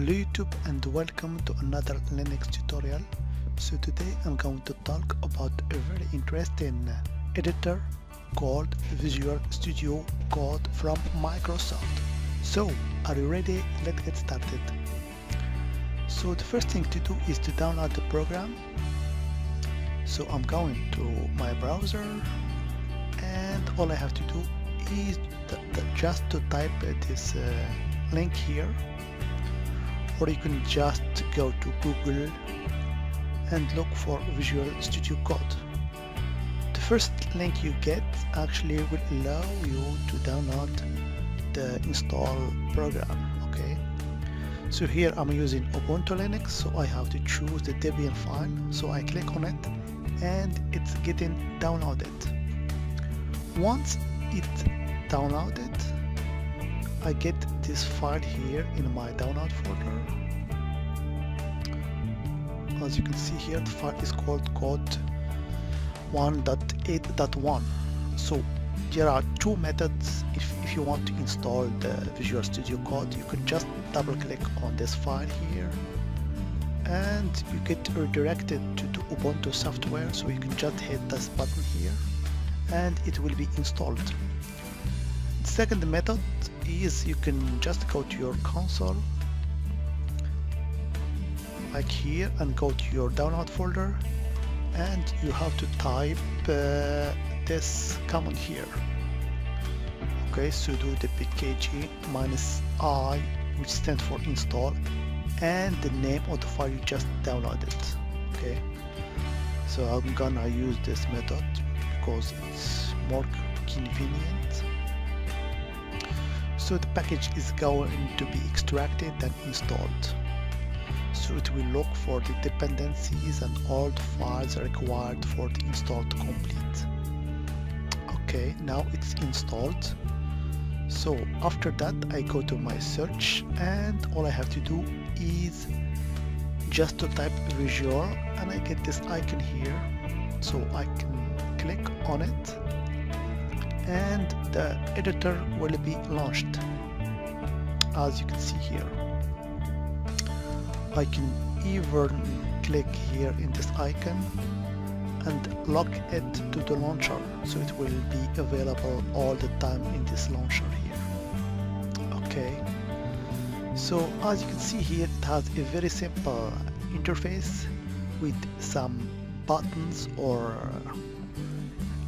Hello YouTube and welcome to another Linux tutorial. So today I'm going to talk about a very interesting editor called Visual Studio Code from Microsoft. So are you ready? Let's get started. So the first thing to do is to download the program. So I'm going to my browser and all I have to do is just to type this uh, link here or you can just go to Google and look for Visual Studio Code. The first link you get actually will allow you to download the install program okay? So here I'm using Ubuntu Linux so I have to choose the Debian file. So I click on it and it's getting downloaded. Once it's downloaded I get this file here in my download folder. As you can see here the file is called code 1.8.1 so there are two methods if, if you want to install the Visual Studio Code. You can just double click on this file here and you get redirected to the Ubuntu software. So you can just hit this button here and it will be installed. The second method is you can just go to your console like here and go to your download folder and you have to type uh, this command here. Okay sudo dpkg minus i which stands for install and the name of the file you just downloaded. Okay so I'm gonna use this method because it's more convenient so the package is going to be extracted and installed. So it will look for the dependencies and all the files required for the install to complete. Okay now it's installed. So after that I go to my search and all I have to do is just to type visual and I get this icon here. So I can click on it and the editor will be launched as you can see here. I can even click here in this icon and lock it to the launcher so it will be available all the time in this launcher here. Okay. So as you can see here it has a very simple interface with some buttons or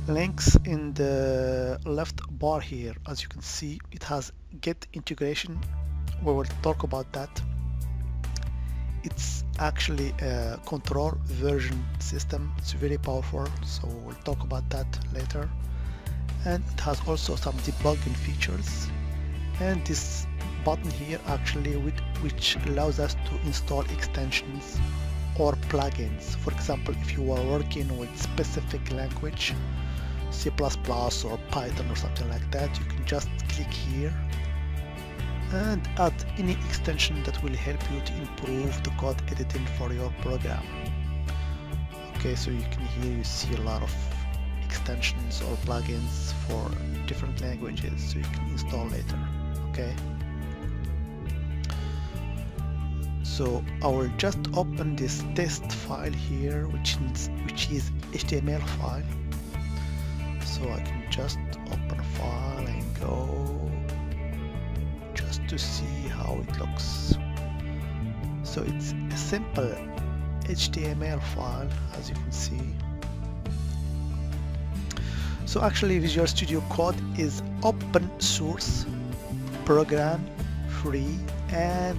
links in the left bar here. As you can see it has Git integration. We will talk about that. It's actually a control version system. It's very powerful so we'll talk about that later. And it has also some debugging features. And this button here actually with, which allows us to install extensions or plugins. For example if you are working with specific language C++ or Python or something like that you can just click here and add any extension that will help you to improve the code editing for your program. Okay so you can here you see a lot of extensions or plugins for different languages so you can install later okay? So I will just open this test file here which is, which is HTML file so I can just open a file and go just to see how it looks. So it's a simple HTML file as you can see. So actually Visual Studio Code is open source program free and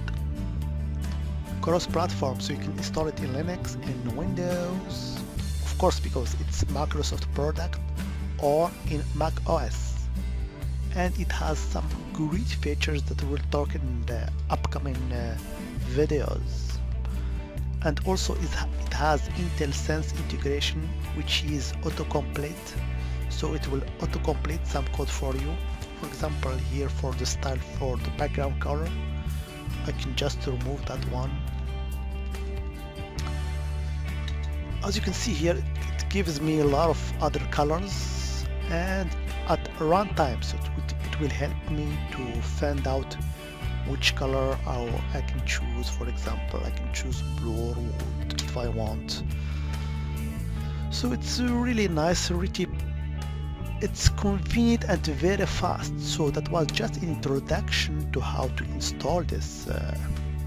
cross-platform so you can install it in Linux and Windows of course because it's Microsoft product or in Mac OS and it has some great features that we'll talk in the upcoming uh, videos. And also it has IntelliSense integration which is autocomplete. So it will autocomplete some code for you. For example here for the style for the background color I can just remove that one. As you can see here it gives me a lot of other colors and at runtime so it, it will help me to find out which color I can choose. For example I can choose blue or wood if I want. So it's really nice really it's convenient and very fast. So that was just introduction to how to install this uh,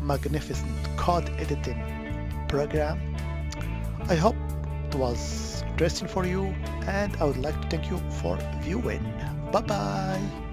magnificent code editing program. I hope it was interesting for you and I would like to thank you for viewing. Bye bye